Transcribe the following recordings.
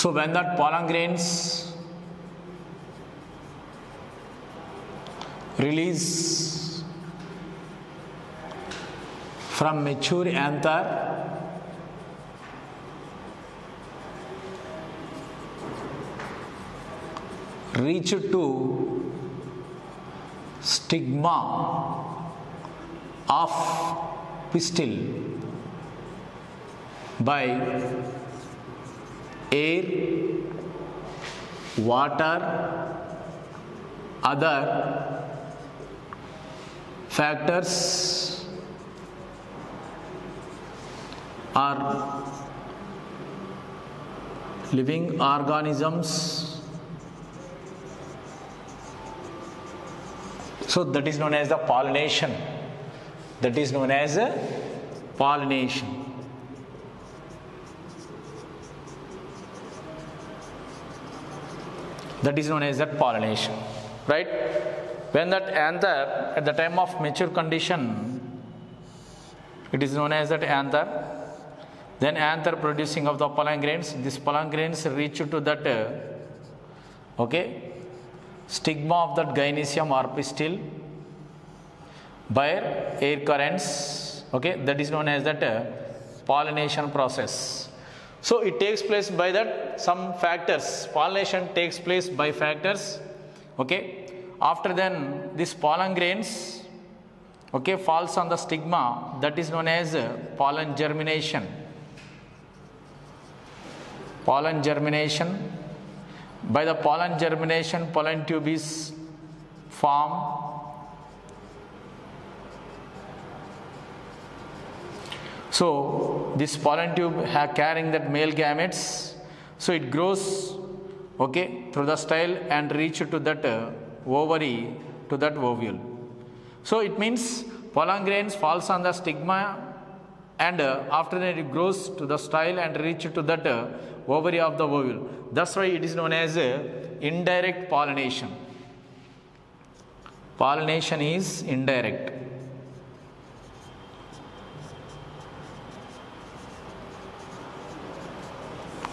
So when that pollen grains release from mature anther reach to stigma of pistil by air, water, other factors are living organisms. So that is known as the pollination. That is known as pollination that is known as that pollination right? When that anther at the time of mature condition it is known as that anther then anther producing of the pollen grains this pollen grains reach to that uh, okay stigma of that gynoecium or pistil by air currents okay that is known as that uh, pollination process so it takes place by that some factors. Pollination takes place by factors. Okay. After then this pollen grains okay falls on the stigma that is known as pollen germination. Pollen germination. By the pollen germination pollen tube is formed so this pollen tube carrying that male gametes so it grows okay through the style and reach to that uh, ovary to that ovule. So it means pollen grains falls on the stigma and uh, after that it grows to the style and reach to that uh, ovary of the ovule. That's why it is known as uh, indirect pollination. Pollination is indirect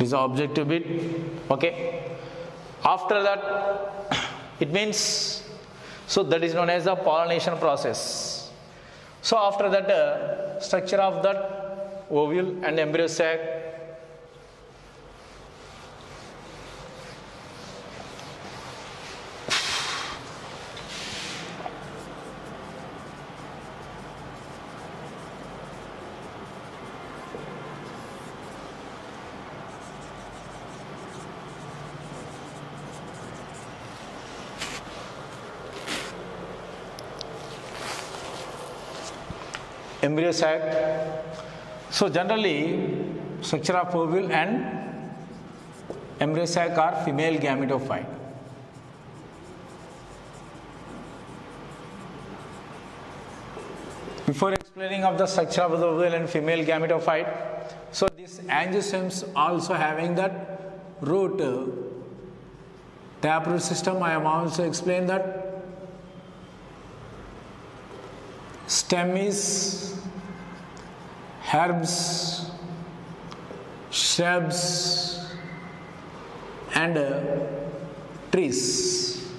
is the objective bit okay. After that it means so that is known as the pollination process. So after that uh, structure of that ovule and embryo sac embryo sac. So generally, structure of ovule and embryo sac are female gametophyte. Before explaining of the structure of the ovule and female gametophyte, so these angiosperms also having that root taproot system. I am also explained that stem is herbs, shrubs, and uh, trees.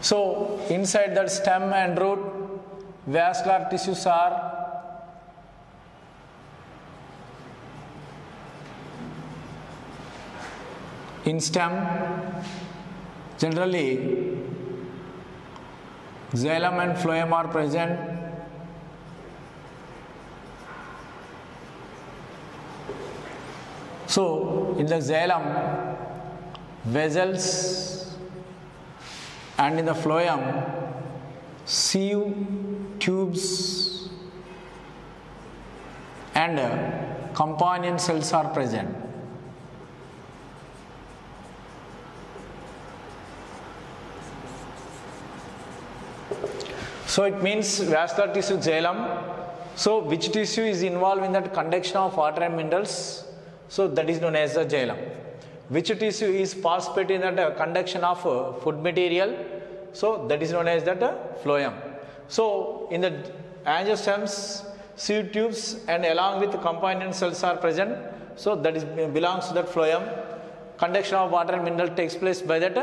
So, inside that stem and root, vascular tissues are in stem generally xylem and phloem are present So, in the xylem, vessels and in the phloem, sieve tubes and companion cells are present. So it means vascular tissue xylem. So which tissue is involved in that conduction of water and minerals? So that is known as the xylem. Which tissue is participate in that uh, conduction of uh, food material? So that is known as that uh, phloem. So in the angiosperms, sieve tubes and along with companion cells are present. So that is belongs to that phloem. conduction of water and mineral takes place by that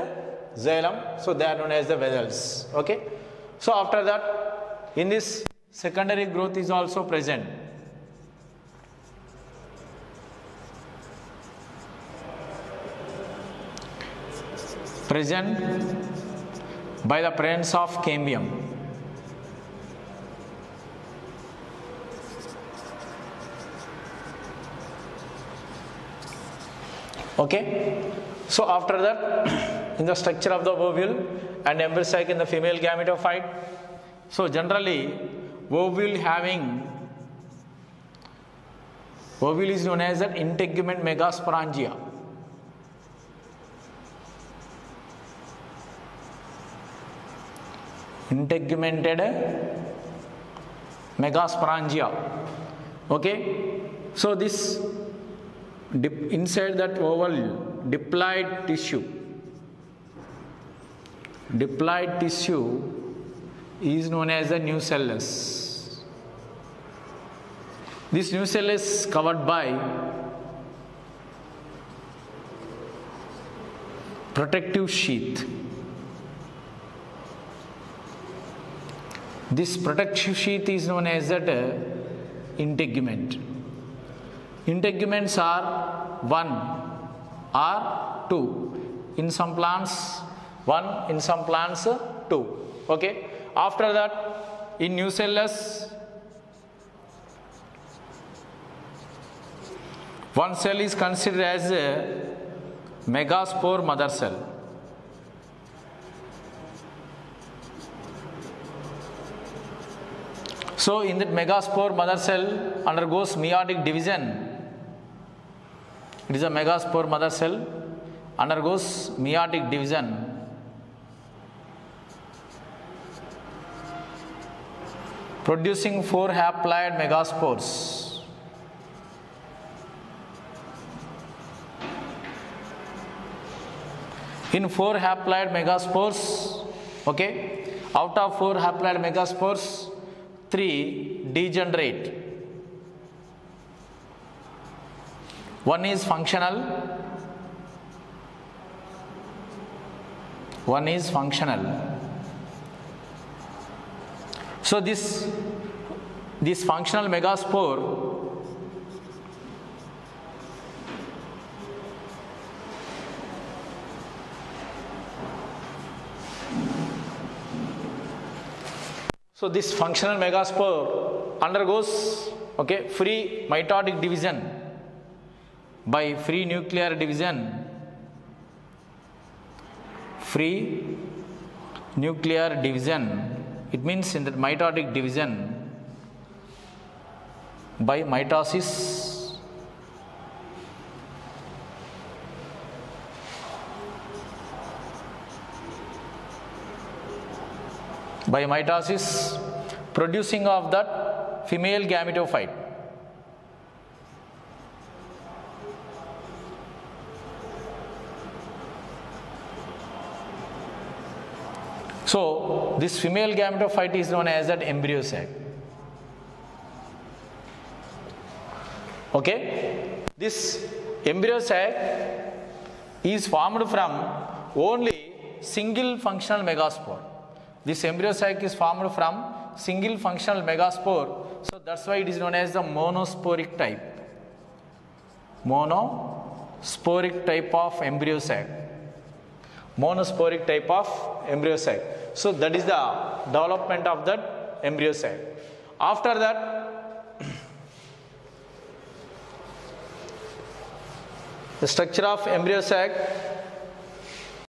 xylem so they are known as the vessels okay so after that in this secondary growth is also present present by the presence of cambium. Okay? So after that in the structure of the ovule and embryo sac in the female gametophyte so generally ovule having ovule is known as an integument megasporangia integumented megasporangia okay? So this dip inside that ovule diploid tissue diploid tissue is known as the nucellus this nucellus covered by protective sheath this protective sheath is known as that uh, integument. Integuments are one or two. In some plants one in some plants uh, two. Okay? After that in nucellus one cell is considered as a megaspore mother cell so in that megaspore mother cell undergoes meiotic division. It is a megaspore mother cell undergoes meiotic division. Producing four haploid megaspores. In four haploid megaspores okay out of four haploid megaspores three degenerate. One is functional. One is functional. So this this functional megaspore So this functional megaspore undergoes okay free mitotic division. By free nuclear division free nuclear division it means in the mitotic division by mitosis by mitosis producing of that female gametophyte. So this female gametophyte is known as that embryo sac. Okay? This embryo sac is formed from only single functional megaspore this embryo sac is formed from single functional megaspore. So that's why it is known as the monosporic type. Monosporic type of embryo sac. Monosporic type of embryo sac. So that is the development of that embryo sac. After that, the structure of embryo sac